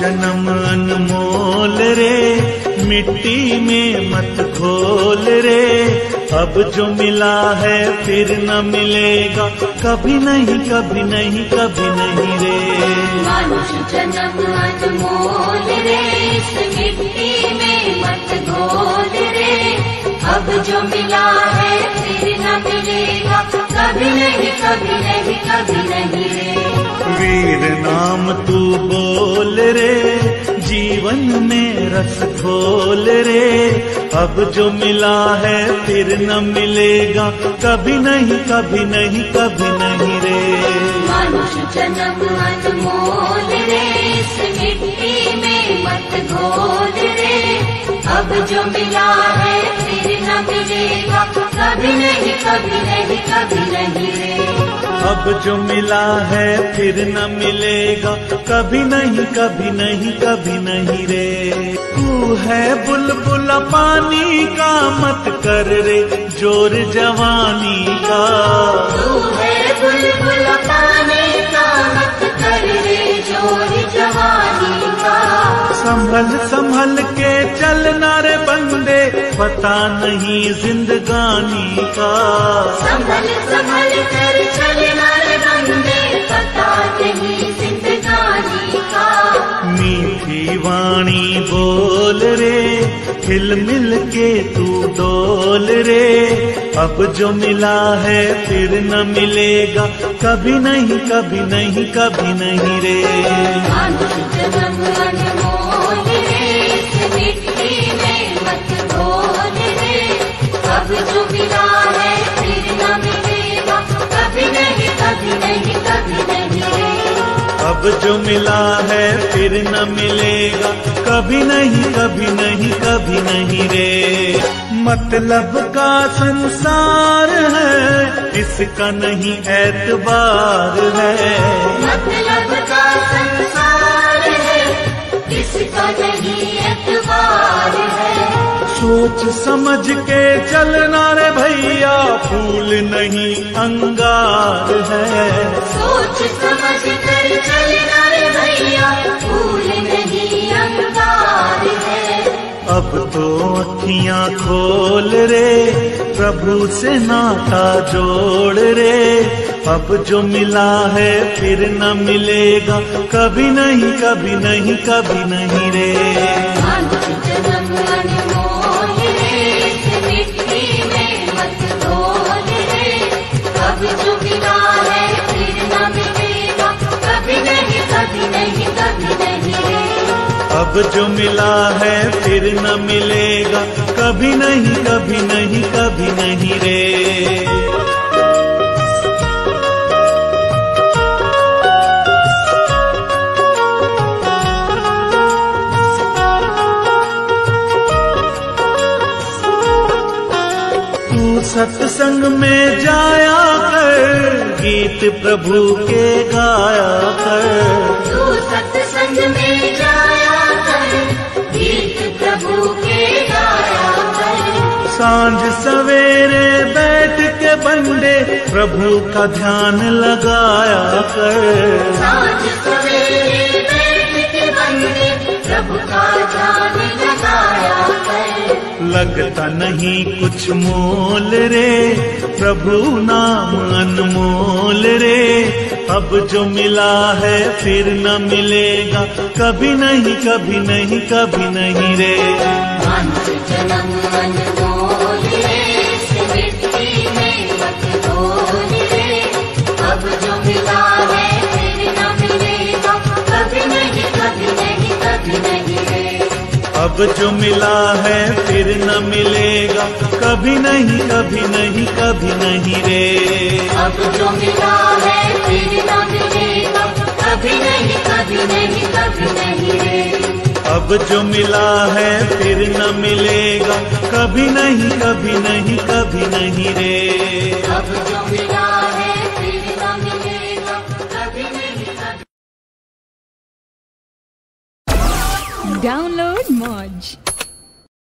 जन्म अनमोल रे, मिट्टी में मत घोल रे। अब जो मिला है फिर न मिलेगा, कभी नहीं कभी नहीं कभी नहीं रे। अनमोल रे मिट्टी में मत रे। अब जो मिला है फिर न मिलेगा कभी नहीं कभी नहीं कभी नहीं। रे वीर नाम तू बोल रे जीवन में रस खोल रे। अब जो मिला है फिर न मिलेगा कभी नहीं कभी नहीं कभी नहीं रे। जन्म अनमोल रे इस मिट्टी में मत घोल रे। अब जो मिला है फिर न मिलेगा कभी नहीं कभी नहीं कभी नहीं रे। अब जो मिला है फिर न मिलेगा। कभी नहीं कभी नहीं कभी नहीं रे। तू है बुलबुल पानी का मत कर रे ज़ोर जवानी का। तू है बुलबुल पानी का मत कर रे ज़ोर जवानी का। संभल संभल के चलना रे पता नहीं जिंदगानी का। संभल संभल कर चलना रे बंदे पता नहीं जिंदगानी का। मीठी वाणी बोल रे हिल मिल के तू डोल रे। अब जो मिला है फिर न मिलेगा कभी नहीं कभी नहीं कभी नहीं रे। अब जो मिला है फिर न मिलेगा। कभी नहीं कभी नहीं कभी नहीं रे। मतलब का संसार है, इसका नहीं एतबार है। मतलब का सोच समझ के चलना रे भैया फूल नहीं अंगार है। सोच समझ कर चलना रे भैया फूल नहीं अंगार है। अब तो अखियाँ खोल रे प्रभु से नाता जोड़ रे। अब जो मिला है फिर न मिलेगा कभी नहीं कभी नहीं कभी नहीं रे। अब जो मिला है फिर न मिलेगा। कभी नहीं कभी नहीं कभी नहीं रे। तू सत्संग में जाया कर, गीत प्रभु के गाया कर। सत्संग में जाया कर गीत प्रभु के गाया कर साँझ सवेरे बैठ के बंदे प्रभु का ध्यान लगाया कर। साँझ सवेरे बैठ के बंदे प्रभु का ध्यान लगाया कर। लगता नहीं कुछ मोल रे प्रभु नाम अब जो मिला है फिर न मिलेगा। कभी नहीं कभी नहीं कभी नहीं रे। अब जो मिला है फिर न मिलेगा। कभी नहीं कभी नहीं कभी नहीं रे। अब जो मिला है फिर न मिलेगा। कभी नहीं कभी नहीं कभी नहीं रे। अब जो मिला है फिर न मिलेगा। कभी नहीं कभी नहीं कभी नहीं रे। Download Modge.